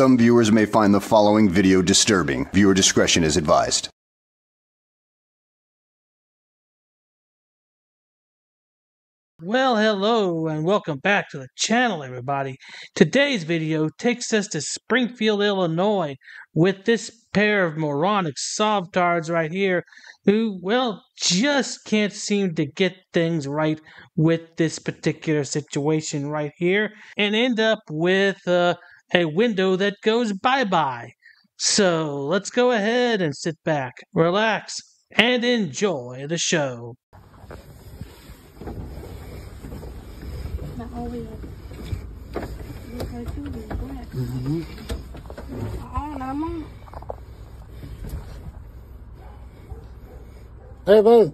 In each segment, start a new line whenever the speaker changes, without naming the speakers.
Some viewers may find the following video disturbing. Viewer discretion is advised.
Well, hello and welcome back to the channel, everybody. Today's video takes us to Springfield, Illinois, with this pair of moronic sovtards right here who, well, just can't seem to get things right with this particular situation right here and end up with uh, a window that goes bye-bye. So let's go ahead and sit back, relax, and enjoy the show.
Not always. Look like you do, black. Oh, not mine.
Hey, buddy.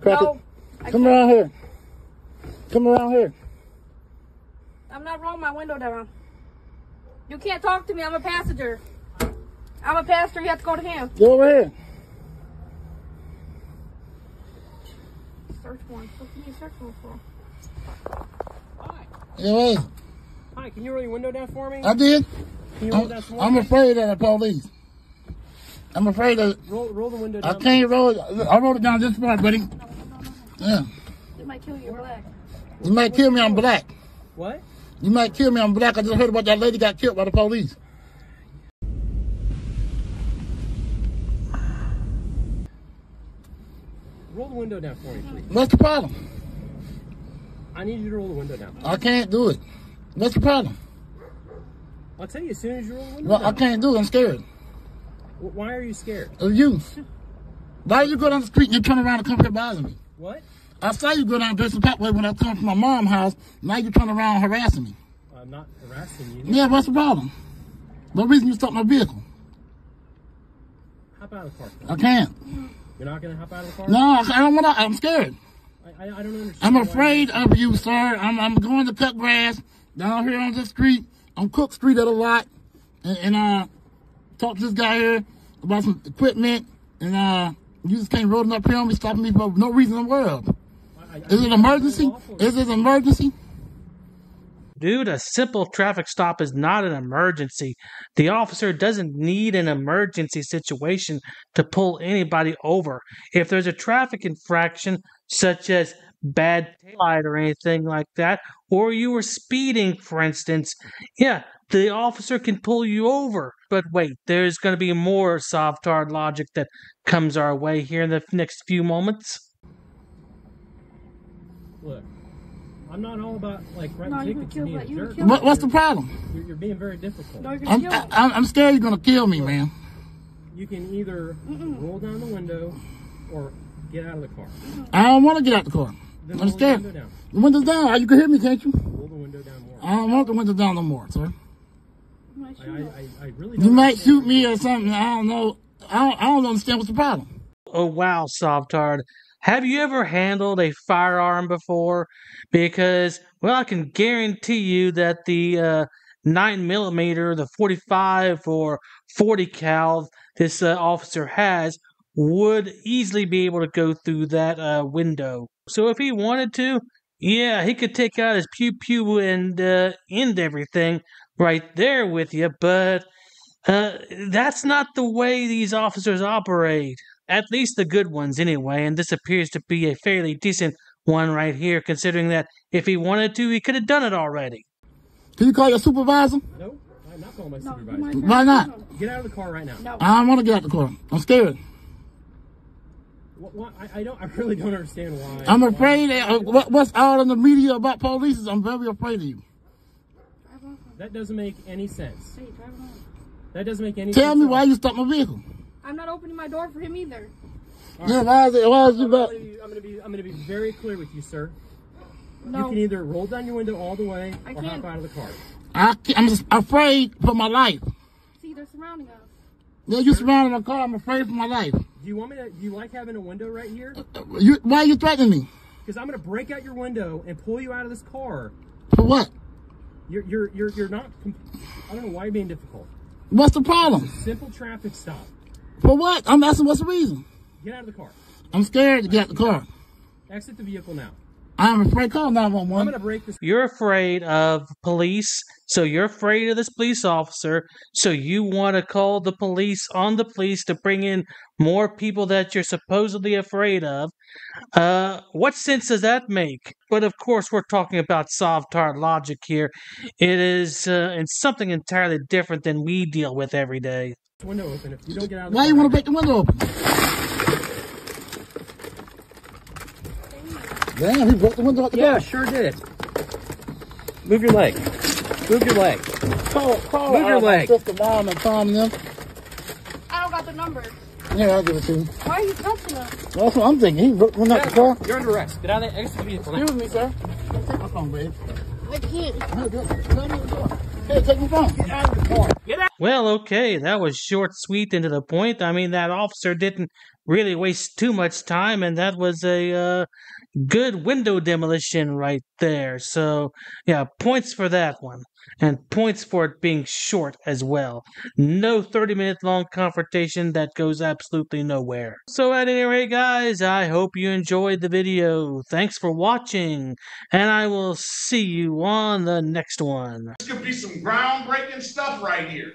Crack
No,
it. Come around here. Come around here.
I'm not rolling my window down. You can't talk to me. I'm a passenger. I'm a passenger. You have to go to him.
Go over here.
Search warrant. What can you search warrant for?
Hi. hey,
Hi, can you roll your window down for me?
I did.
Can you roll
I'm,
down some
I'm afraid of the police. I'm afraid of.
Roll, roll the window down.
I can't roll it. I wrote it down this far, buddy. No, no, no, Yeah.
It might kill you. You're black.
You might kill me. I'm black.
What?
You might kill me. I'm black. I just heard about that lady got killed by the police.
Roll the window down for me, please.
What's the problem?
I need you to roll the window down.
I can't do it. What's the problem?
I'll tell you as soon as you roll the window
Well, I can't do it. I'm scared
Wh- Why are you scared?
of you. Why you go down the street and you turn around and come here bothering me?
What?
I saw you go down Jason Pathway when I coming from my mom's house. Now you turn around harassing me.
I'm not harassing you.
Yeah, what's the problem? What reason you stopped my vehicle?
Hop out of the car.
I can't.
You're not gonna hop out of the car?
No, I I don't want to. I'm scared.
I, I, I don't understand.
I'm afraid of you, sir. I'm, I'm going to cut grass down here on this street on Cook Street at a lot. And, and uh, talk to this guy here about some equipment. And uh, you just came rolling up here on me, stopping me for no reason in the world. Is it an emergency? Is it an emergency?
Dude, a simple traffic stop is not an emergency. The officer doesn't need an emergency situation to pull anybody over. If there's a traffic infraction, such as bad taillight or anything like that, or you were speeding, for instance, yeah, the officer can pull you over. But wait, there's going to be more Sovtard logic that comes our way here in the next few moments.
Look, I'm not all about like writing
No, you
tickets
can
and
kill-
being a jerk.
What, what's the problem?
You're, you're being very difficult.
No, you're gonna
I'm,
kill
I. I'm I'm scared you're going to kill me, man.
You can either roll down the window or get out of the car.
I don't want to get out the car.
Then
I'm
roll the window down.
The window's down. You can hear me, can't you?
Roll the window down more.
I don't want the window down no more, sir.
You might
I,
shoot
I. I, I really
You might shoot me or something. I don't know. I don't, I don't understand what's the problem.
Oh wow, Sovtard. Have you ever handled a firearm before? Because, well, I can guarantee you that the uh, 9 millimeter, the 45 or 40 cal this uh, officer has would easily be able to go through that uh, window. So if he wanted to, yeah, he could take out his pew pew and uh, end everything right there with you, but uh, that's not the way these officers operate. At least the good ones, anyway, and this appears to be a fairly decent one right here, considering that if he wanted to, he could have done it already.
Can you call your supervisor?
No, I'm not calling my
No,
supervisor.
Why not?
Get out of the car right now.
No.
I don't want to get out of the car. I'm scared.
What, what, I, I don't. I really don't understand why.
I'm
why-
afraid of what, what's all in the media about police. is I'm very afraid of you.
That doesn't make any sense.
Hey, drive off.
That doesn't make any
Tell
sense.
me why you stopped my vehicle.
I'm not opening my door for him either.
Yeah, why is it? Why is you
I'm
about?
gonna, be, I'm gonna be. I'm gonna be very clear with you, sir.
No.
You can either roll down your window all the way
I
or
can't.
hop out of the car.
I I'm just afraid for my life.
See, they're surrounding us.
Yeah, you surrounding my car. I'm afraid for my life.
Do you want me to? Do you like having a window right here?
Uh, uh, you, why are you threatening me?
Because I'm gonna break out your window and pull you out of this car.
For what?
You're you're you're you're not. I don't know why you're being difficult.
What's the problem?
Simple traffic stop.
For what? I'm asking what's the reason.
Get out of the car.
I'm scared to get out of the car.
Exit the vehicle now.
I'm afraid. Call 911.
I'm gonna break this.
You're afraid of police, so you're afraid of this police officer, so you want to call the police on the police to bring in more people that you're supposedly afraid of. Uh, what sense does that make? But of course, we're talking about Sovtard logic here. It is uh, it's something entirely different than we deal with every day.
Window open. If you don't get out of the
Why you want to break the window open? Damn, he broke the window out the
Yeah,
car.
sure did. Move your leg. Move your leg.
Call, call
Move your leg.
sister, mom, and Tom them.
I don't got the number.
Yeah, I'll give it to you.
Why are you touching us?
That's what I'm thinking. He broke went out the car.
You're under arrest. Get out of the exit vehicle now.
Excuse me, sir. Take my phone, babe.
I can't.
Hey, go- go to the door.
Well, okay, that was short, sweet, and to the point. I mean, that officer didn't really waste too much time, and that was a uh, good window demolition right there. So, yeah, points for that one, and points for it being short as well. No 30 minute long confrontation that goes absolutely nowhere. So, at any rate, guys, I hope you enjoyed the video. Thanks for watching, and I will see you on the next one.
This could be some groundbreaking stuff right here.